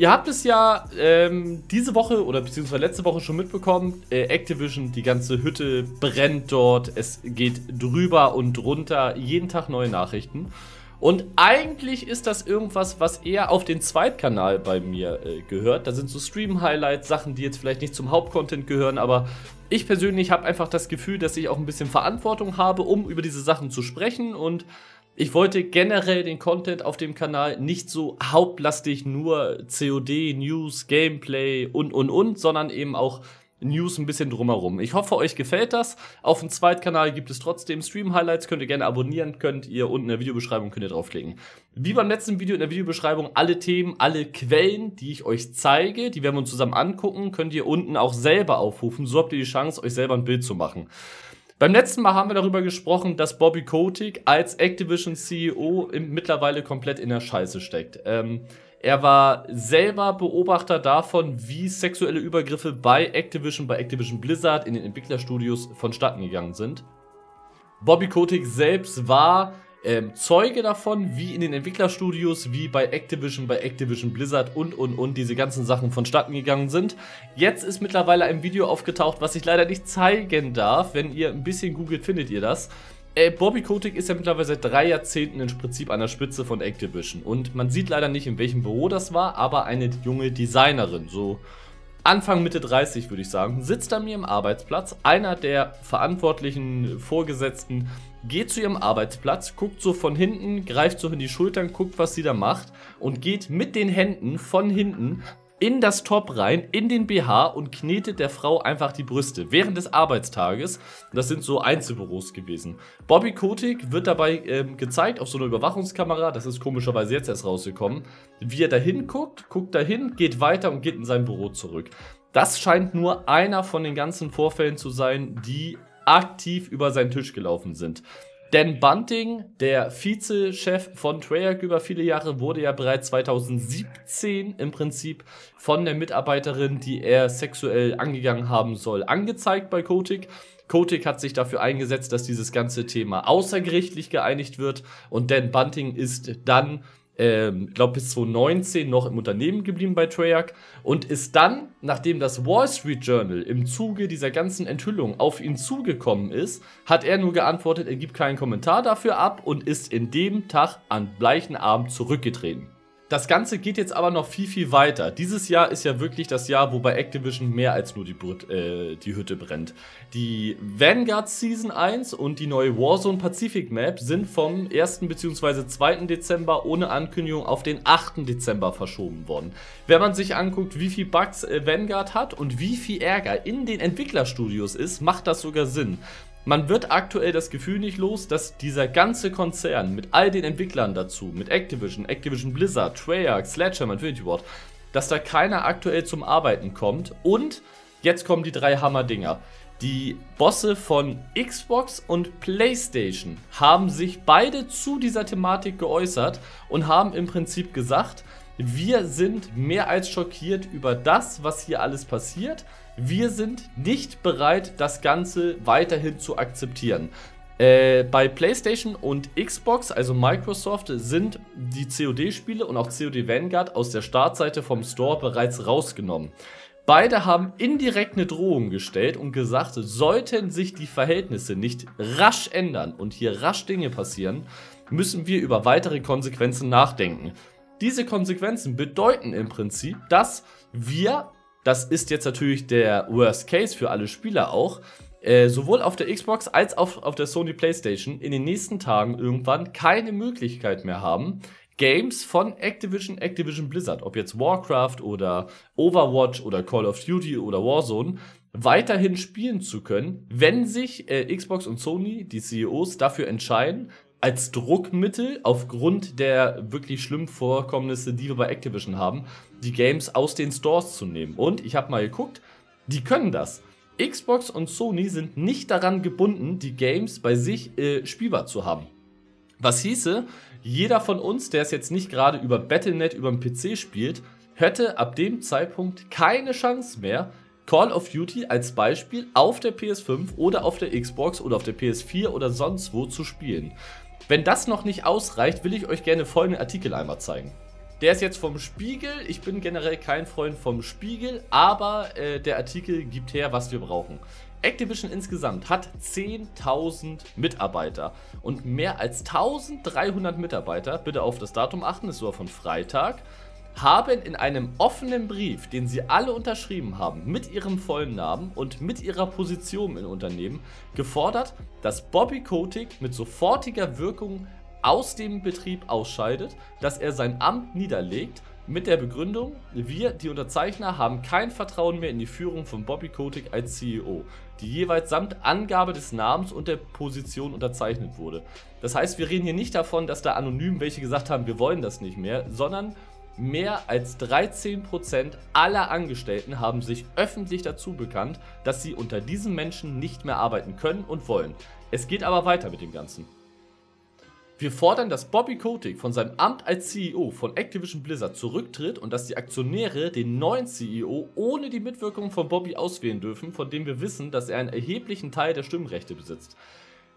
Ihr habt es ja ähm, diese Woche oder beziehungsweise letzte Woche schon mitbekommen. Äh, Activision, die ganze Hütte brennt dort. Es geht drüber und drunter. Jeden Tag neue Nachrichten. Und eigentlich ist das irgendwas, was eher auf den Zweitkanal bei mir äh, gehört. Da sind so Stream-Highlights, Sachen, die jetzt vielleicht nicht zum Hauptcontent gehören, aber ich persönlich habe einfach das Gefühl, dass ich auch ein bisschen Verantwortung habe, um über diese Sachen zu sprechen und ich wollte generell den Content auf dem Kanal nicht so hauptlastig nur COD, News, Gameplay und und und, sondern eben auch News ein bisschen drumherum. Ich hoffe, euch gefällt das. Auf dem Zweitkanal gibt es trotzdem Stream-Highlights, könnt ihr gerne abonnieren, könnt ihr unten in der Videobeschreibung könnt ihr draufklicken. Wie beim letzten Video in der Videobeschreibung alle Themen, alle Quellen, die ich euch zeige, die werden wir uns zusammen angucken, könnt ihr unten auch selber aufrufen. So habt ihr die Chance, euch selber ein Bild zu machen. Beim letzten Mal haben wir darüber gesprochen, dass Bobby Kotick als Activision CEO mittlerweile komplett in der Scheiße steckt. Ähm, er war selber Beobachter davon, wie sexuelle Übergriffe bei Activision, bei Activision Blizzard in den Entwicklerstudios vonstatten gegangen sind. Bobby Kotick selbst war ähm, Zeuge davon, wie in den Entwicklerstudios, wie bei Activision, bei Activision Blizzard und und und diese ganzen Sachen vonstatten gegangen sind. Jetzt ist mittlerweile ein Video aufgetaucht, was ich leider nicht zeigen darf. Wenn ihr ein bisschen googelt, findet ihr das. Äh, Bobby Kotick ist ja mittlerweile seit drei Jahrzehnten im Prinzip an der Spitze von Activision. Und man sieht leider nicht, in welchem Büro das war, aber eine junge Designerin, so Anfang Mitte 30 würde ich sagen, sitzt an mir im Arbeitsplatz. Einer der verantwortlichen Vorgesetzten geht zu ihrem Arbeitsplatz, guckt so von hinten, greift so in die Schultern, guckt, was sie da macht und geht mit den Händen von hinten in das Top rein, in den BH und knetet der Frau einfach die Brüste während des Arbeitstages. Das sind so Einzelbüros gewesen. Bobby Kotick wird dabei ähm, gezeigt auf so einer Überwachungskamera, das ist komischerweise jetzt erst rausgekommen, wie er dahin guckt, guckt dahin, geht weiter und geht in sein Büro zurück. Das scheint nur einer von den ganzen Vorfällen zu sein, die aktiv über seinen Tisch gelaufen sind. Dan Bunting, der Vizechef von Treyarch über viele Jahre, wurde ja bereits 2017 im Prinzip von der Mitarbeiterin, die er sexuell angegangen haben soll, angezeigt bei Kotick. Kotick hat sich dafür eingesetzt, dass dieses ganze Thema außergerichtlich geeinigt wird und Dan Bunting ist dann ähm, glaube bis 2019 noch im Unternehmen geblieben bei Treyarch und ist dann, nachdem das Wall Street Journal im Zuge dieser ganzen Enthüllung auf ihn zugekommen ist, hat er nur geantwortet, er gibt keinen Kommentar dafür ab und ist in dem Tag an gleichen Abend zurückgetreten. Das Ganze geht jetzt aber noch viel, viel weiter. Dieses Jahr ist ja wirklich das Jahr, wo bei Activision mehr als nur die, äh, die Hütte brennt. Die Vanguard Season 1 und die neue Warzone Pacific Map sind vom 1. bzw. 2. Dezember ohne Ankündigung auf den 8. Dezember verschoben worden. Wenn man sich anguckt, wie viel Bugs äh, Vanguard hat und wie viel Ärger in den Entwicklerstudios ist, macht das sogar Sinn. Man wird aktuell das Gefühl nicht los, dass dieser ganze Konzern mit all den Entwicklern dazu, mit Activision, Activision Blizzard, Treyarch, Sledgehammer, Infinity Ward, dass da keiner aktuell zum Arbeiten kommt. Und jetzt kommen die drei Hammer-Dinger. Die Bosse von Xbox und PlayStation haben sich beide zu dieser Thematik geäußert und haben im Prinzip gesagt, wir sind mehr als schockiert über das, was hier alles passiert. Wir sind nicht bereit, das Ganze weiterhin zu akzeptieren. Äh, bei PlayStation und Xbox, also Microsoft, sind die COD-Spiele und auch COD Vanguard aus der Startseite vom Store bereits rausgenommen. Beide haben indirekt eine Drohung gestellt und gesagt, sollten sich die Verhältnisse nicht rasch ändern und hier rasch Dinge passieren, müssen wir über weitere Konsequenzen nachdenken. Diese Konsequenzen bedeuten im Prinzip, dass wir das ist jetzt natürlich der Worst Case für alle Spieler auch, äh, sowohl auf der Xbox als auch auf der Sony PlayStation in den nächsten Tagen irgendwann keine Möglichkeit mehr haben, Games von Activision, Activision Blizzard, ob jetzt Warcraft oder Overwatch oder Call of Duty oder Warzone, weiterhin spielen zu können, wenn sich äh, Xbox und Sony, die CEOs, dafür entscheiden, als Druckmittel aufgrund der wirklich schlimmen Vorkommnisse, die wir bei Activision haben, die Games aus den Stores zu nehmen. Und ich habe mal geguckt, die können das. Xbox und Sony sind nicht daran gebunden, die Games bei sich äh, spielbar zu haben. Was hieße, jeder von uns, der es jetzt nicht gerade über Battle.net über den PC spielt, hätte ab dem Zeitpunkt keine Chance mehr, Call of Duty als Beispiel auf der PS5 oder auf der Xbox oder auf der PS4 oder sonst wo zu spielen. Wenn das noch nicht ausreicht, will ich euch gerne folgenden Artikel einmal zeigen. Der ist jetzt vom Spiegel. Ich bin generell kein Freund vom Spiegel, aber äh, der Artikel gibt her, was wir brauchen. Activision insgesamt hat 10.000 Mitarbeiter und mehr als 1.300 Mitarbeiter, bitte auf das Datum achten, ist sogar von Freitag, haben in einem offenen Brief, den sie alle unterschrieben haben, mit ihrem vollen Namen und mit ihrer Position im Unternehmen, gefordert, dass Bobby Kotick mit sofortiger Wirkung aus dem Betrieb ausscheidet, dass er sein Amt niederlegt mit der Begründung, wir, die Unterzeichner, haben kein Vertrauen mehr in die Führung von Bobby Kotick als CEO, die jeweils samt Angabe des Namens und der Position unterzeichnet wurde. Das heißt, wir reden hier nicht davon, dass da anonym welche gesagt haben, wir wollen das nicht mehr, sondern mehr als 13% aller Angestellten haben sich öffentlich dazu bekannt, dass sie unter diesen Menschen nicht mehr arbeiten können und wollen. Es geht aber weiter mit dem Ganzen. Wir fordern, dass Bobby Kotick von seinem Amt als CEO von Activision Blizzard zurücktritt und dass die Aktionäre den neuen CEO ohne die Mitwirkung von Bobby auswählen dürfen, von dem wir wissen, dass er einen erheblichen Teil der Stimmrechte besitzt.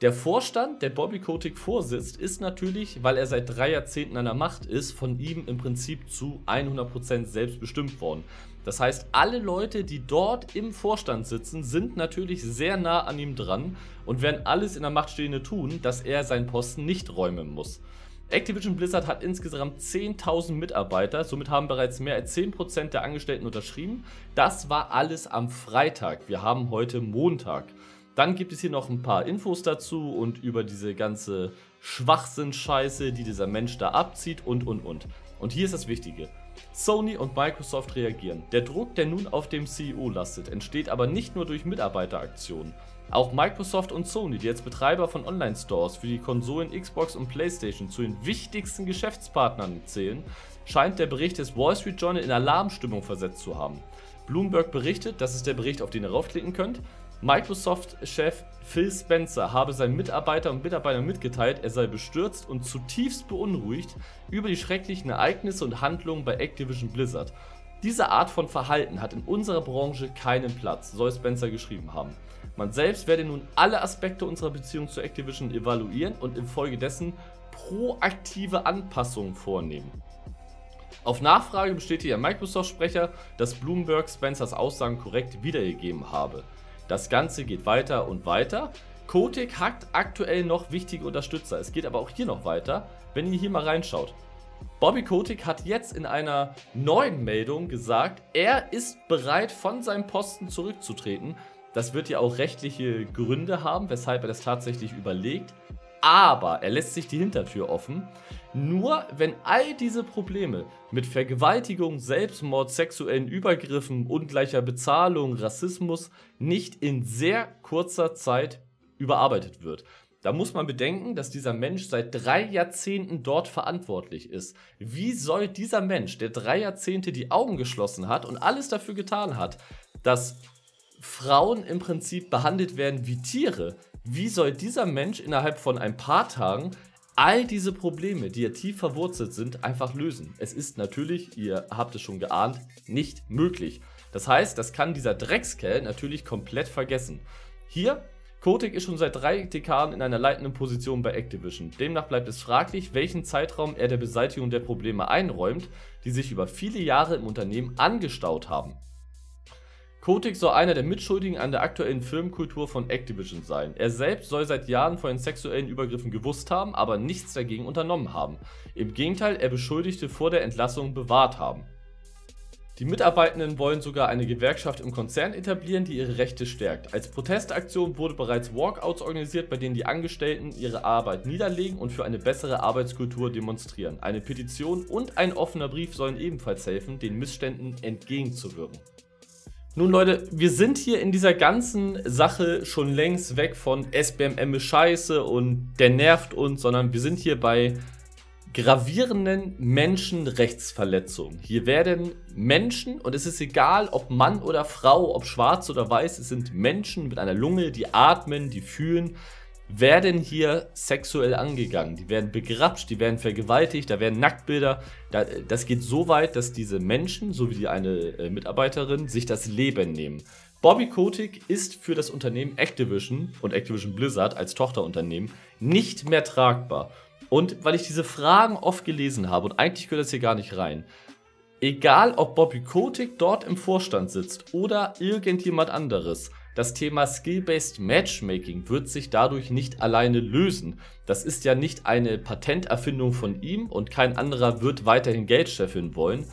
Der Vorstand, der Bobby Kotick vorsitzt, ist natürlich, weil er seit drei Jahrzehnten an der Macht ist, von ihm im Prinzip zu 100% selbst bestimmt worden. Das heißt, alle Leute, die dort im Vorstand sitzen, sind natürlich sehr nah an ihm dran und werden alles in der Macht Stehende tun, dass er seinen Posten nicht räumen muss. Activision Blizzard hat insgesamt 10.000 Mitarbeiter, somit haben bereits mehr als 10% der Angestellten unterschrieben. Das war alles am Freitag. Wir haben heute Montag. Dann gibt es hier noch ein paar Infos dazu und über diese ganze Schwachsinn-Scheiße, die dieser Mensch da abzieht und und und. Und hier ist das Wichtige. Sony und Microsoft reagieren. Der Druck, der nun auf dem CEO lastet, entsteht aber nicht nur durch Mitarbeiteraktionen. Auch Microsoft und Sony, die als Betreiber von Online-Stores für die Konsolen Xbox und PlayStation zu den wichtigsten Geschäftspartnern zählen, scheint der Bericht des Wall Street Journal in Alarmstimmung versetzt zu haben. Bloomberg berichtet, das ist der Bericht, auf den ihr raufklicken könnt, Microsoft-Chef Phil Spencer habe seinen Mitarbeiter und Mitarbeitern mitgeteilt, er sei bestürzt und zutiefst beunruhigt über die schrecklichen Ereignisse und Handlungen bei Activision Blizzard. Diese Art von Verhalten hat in unserer Branche keinen Platz, soll Spencer geschrieben haben. Man selbst werde nun alle Aspekte unserer Beziehung zu Activision evaluieren und infolgedessen proaktive Anpassungen vornehmen. Auf Nachfrage bestätigt der Microsoft-Sprecher, dass Bloomberg Spencers Aussagen korrekt wiedergegeben habe. Das Ganze geht weiter und weiter. Kotick hat aktuell noch wichtige Unterstützer. Es geht aber auch hier noch weiter, wenn ihr hier mal reinschaut. Bobby Kotick hat jetzt in einer neuen Meldung gesagt, er ist bereit von seinem Posten zurückzutreten. Das wird ja auch rechtliche Gründe haben, weshalb er das tatsächlich überlegt. Aber er lässt sich die Hintertür offen. Nur wenn all diese Probleme mit Vergewaltigung, Selbstmord, sexuellen Übergriffen, ungleicher Bezahlung, Rassismus nicht in sehr kurzer Zeit überarbeitet wird. Da muss man bedenken, dass dieser Mensch seit drei Jahrzehnten dort verantwortlich ist. Wie soll dieser Mensch, der drei Jahrzehnte die Augen geschlossen hat und alles dafür getan hat, dass Frauen im Prinzip behandelt werden wie Tiere, wie soll dieser Mensch innerhalb von ein paar Tagen all diese Probleme, die ja tief verwurzelt sind, einfach lösen. Es ist natürlich, ihr habt es schon geahnt, nicht möglich. Das heißt, das kann dieser Dreckskerl natürlich komplett vergessen. Hier, Kotick ist schon seit drei Dekaden in einer leitenden Position bei Activision. Demnach bleibt es fraglich, welchen Zeitraum er der Beseitigung der Probleme einräumt, die sich über viele Jahre im Unternehmen angestaut haben. Kotick soll einer der Mitschuldigen an der aktuellen Firmenkultur von Activision sein. Er selbst soll seit Jahren von den sexuellen Übergriffen gewusst haben, aber nichts dagegen unternommen haben. Im Gegenteil, er Beschuldigte vor der Entlassung bewahrt haben. Die Mitarbeitenden wollen sogar eine Gewerkschaft im Konzern etablieren, die ihre Rechte stärkt. Als Protestaktion wurde bereits Walkouts organisiert, bei denen die Angestellten ihre Arbeit niederlegen und für eine bessere Arbeitskultur demonstrieren. Eine Petition und ein offener Brief sollen ebenfalls helfen, den Missständen entgegenzuwirken. Nun Leute, wir sind hier in dieser ganzen Sache schon längst weg von SBMM ist scheiße und der nervt uns, sondern wir sind hier bei gravierenden Menschenrechtsverletzungen. Hier werden Menschen, und es ist egal, ob Mann oder Frau, ob schwarz oder weiß, es sind Menschen mit einer Lunge, die atmen, die fühlen, werden hier sexuell angegangen. Die werden begrapscht, die werden vergewaltigt, da werden Nacktbilder. das geht so weit, dass diese Menschen, so wie eine äh, Mitarbeiterin, sich das Leben nehmen. Bobby Kotick ist für das Unternehmen Activision und Activision Blizzard als Tochterunternehmen nicht mehr tragbar. Und weil ich diese Fragen oft gelesen habe und eigentlich gehört das hier gar nicht rein, egal ob Bobby Kotick dort im Vorstand sitzt oder irgendjemand anderes, das Thema Skill-Based Matchmaking wird sich dadurch nicht alleine lösen. Das ist ja nicht eine Patenterfindung von ihm und kein anderer wird weiterhin Geld scheffeln wollen.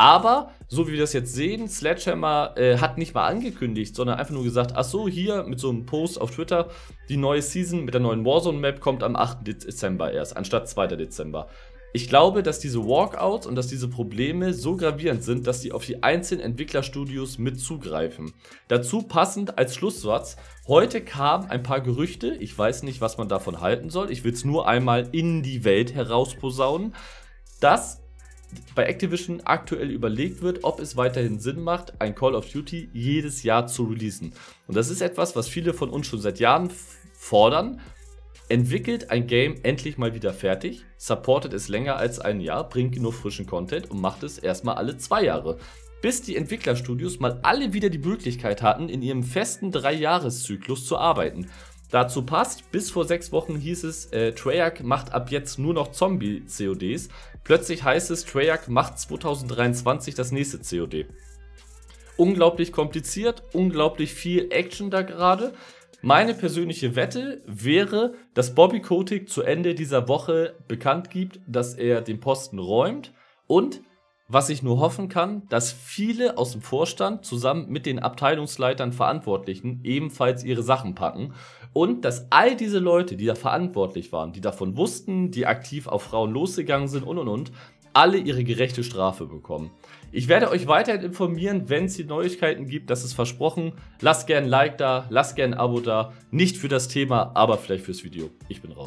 Aber, so wie wir das jetzt sehen, Sledgehammer äh, hat nicht mal angekündigt, sondern einfach nur gesagt, ach so, hier mit so einem Post auf Twitter, die neue Season mit der neuen Warzone-Map kommt am 8. Dezember erst, anstatt 2. Dezember. Ich glaube, dass diese Walkouts und dass diese Probleme so gravierend sind, dass sie auf die einzelnen Entwicklerstudios mit zugreifen. Dazu passend als Schlusssatz, heute kamen ein paar Gerüchte, ich weiß nicht, was man davon halten soll, ich will es nur einmal in die Welt herausposaunen, dass bei Activision aktuell überlegt wird, ob es weiterhin Sinn macht, ein Call of Duty jedes Jahr zu releasen. Und das ist etwas, was viele von uns schon seit Jahren fordern. Entwickelt ein Game endlich mal wieder fertig, supportet es länger als ein Jahr, bringt genug frischen Content und macht es erstmal alle zwei Jahre. Bis die Entwicklerstudios mal alle wieder die Möglichkeit hatten, in ihrem festen Drei-Jahres-Zyklus zu arbeiten. Dazu passt, bis vor sechs Wochen hieß es, äh, Treyarch macht ab jetzt nur noch Zombie-CODs. Plötzlich heißt es, Treyarch macht 2023 das nächste COD. Unglaublich kompliziert, unglaublich viel Action da gerade. Meine persönliche Wette wäre, dass Bobby Kotick zu Ende dieser Woche bekannt gibt, dass er den Posten räumt und was ich nur hoffen kann, dass viele aus dem Vorstand zusammen mit den Abteilungsleitern Verantwortlichen ebenfalls ihre Sachen packen und dass all diese Leute, die da verantwortlich waren, die davon wussten, die aktiv auf Frauen losgegangen sind und und und, alle ihre gerechte Strafe bekommen. Ich werde euch weiterhin informieren, wenn es hier Neuigkeiten gibt, das ist versprochen. Lasst gerne ein Like da, lasst gerne ein Abo da. Nicht für das Thema, aber vielleicht fürs Video. Ich bin raus.